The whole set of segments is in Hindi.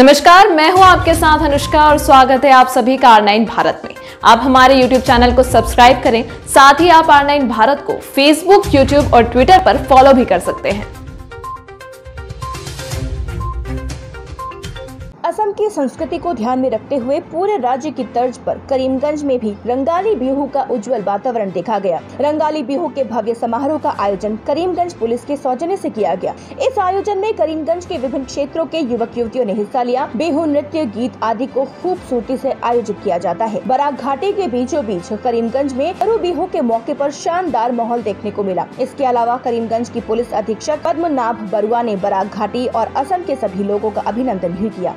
नमस्कार मैं हूँ आपके साथ अनुष्का और स्वागत है आप सभी का आर नाइन भारत में। आप हमारे YouTube चैनल को सब्सक्राइब करें साथ ही आप आर नाइन भारत को Facebook, YouTube और Twitter पर फॉलो भी कर सकते हैं। असम की संस्कृति को ध्यान में रखते हुए पूरे राज्य की तर्ज पर करीमगंज में भी रंगाली बिहू का उज्जवल वातावरण देखा गया। रंगाली बिहू के भव्य समारोह का आयोजन करीमगंज पुलिस के सौजन्य से किया गया। इस आयोजन में करीमगंज के विभिन्न क्षेत्रों के युवक युवतियों ने हिस्सा लिया। बिहू नृत्य, गीत आदि को खूबसूरती ऐसी आयोजित किया जाता है। बराग घाटी के बीचों बीच करीमगंज में अरु बिहू के मौके आरोप शानदार माहौल देखने को मिला। इसके अलावा करीमगंज की पुलिस अधीक्षक पद्मनाभ बरुआ ने बराग घाटी और असम के सभी लोगों का अभिनंदन भी किया।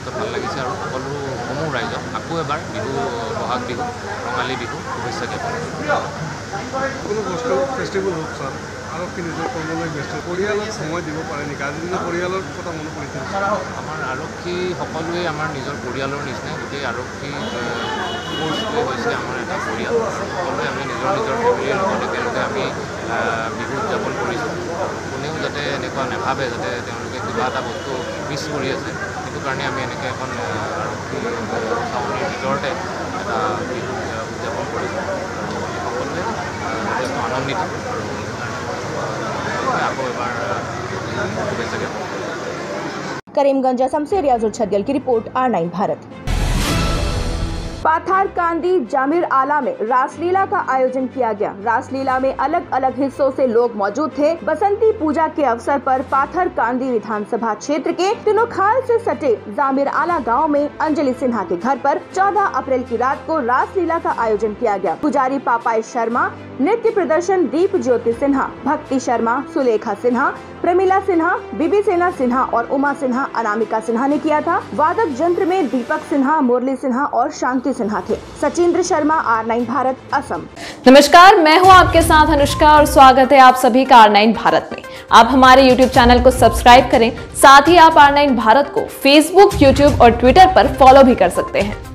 যথেষ্ট ভাল লাগিছে আৰু সকলো সমূহ ৰাইজক। আকৌ এবাৰ বিহু বহাগ বিহু ৰঙালী বিহু শুভেচ্ছা জ্ঞাপন কোনো বস্তু ফেষ্টিভেল হোক ছাৰ আৰক্ষী নিজৰ কৰ্মলৈ ব্যস্ত। পৰিয়ালত সময় দিব পাৰে নেকি? আজি দিনৰ পৰিয়ালৰ কথা মনত পৰিছে আমাৰ আৰক্ষী সকলোৱে আমাৰ নিজৰ পৰিয়ালৰ নিচিনাই গোটেই আৰক্ষী ফ'ৰ্চটোৱে হৈছে আমাৰ এটা পৰিয়াল। আৰু সকলোৱে আমি নিজৰ নিজৰ ফেমিলিৰ লগত একেলগে আমি বিহু উদযাপন কৰিছোঁ। কোনেও যাতে এনেকুৱা নাভাবে যাতে তেওঁলোকে কিবা এটা বস্তু মিছ কৰি আছে। সেইটো কাৰণে আমি এনেকৈ এখন আহ, আৰক্ষী ছাউনীৰ ভিতৰতে এটা বিহু আহ, উদযাপন কৰিছোঁ আৰু আমি সকলোৱে আহ, যথেষ্ট আনন্দিত আৰু সেইকাৰণে আকৌ এবাৰ আহ, শুভেচ্ছা জ্ঞাপন কৰিছোঁ करीमगंज असम से रियाजुल छदियल की report R nine Bharat Pathar Kandi Jamir आला में रासलीला का आयोजन किया गया। रासलीला में अलग अलग हिस्सों से लोग मौजूद थे। बसंती पूजा के अवसर पर पाथर कांदी विधानसभा क्षेत्र के तिनोखाल से सटे जामिर आला गाँव में अंजलि सिन्हा के घर पर 14 अप्रैल की रात को रासलीला का आयोजन किया गया। पुजारी पापाई शर्मा, नृत्य प्रदर्शन दीप ज्योति सिन्हा, भक्ति शर्मा, सुलेखा सिन्हा प्रमिला सिन्हा बीबी सेना सिन्हा और उमा सिन्हा अनामिका सिन्हा ने किया था। वादक यंत्र में दीपक सिन्हा मुरली सिन्हा और शांति सिन्हा थे। Sachindra Sharma R nine Bharat Assam. नमस्कार मैं हूँ आपके साथ अनुष्का और स्वागत है आप सभी का आर नाइन भारत में। आप हमारे YouTube चैनल को सब्सक्राइब करें साथ ही आप आर नाइन भारत को Facebook, YouTube और Twitter पर फॉलो भी कर सकते हैं।